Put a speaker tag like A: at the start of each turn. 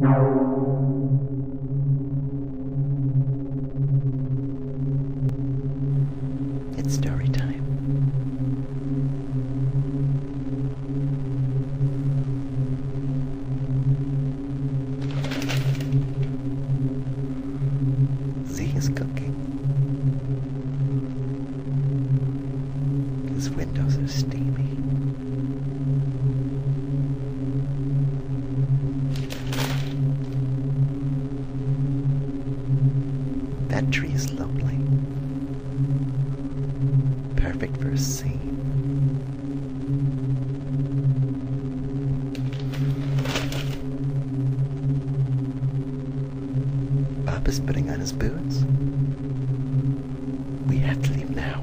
A: It's story time. Z is cooking. His windows are steamy. That tree is lovely. Perfect for a scene. Bob is putting on his boots. We have to leave now.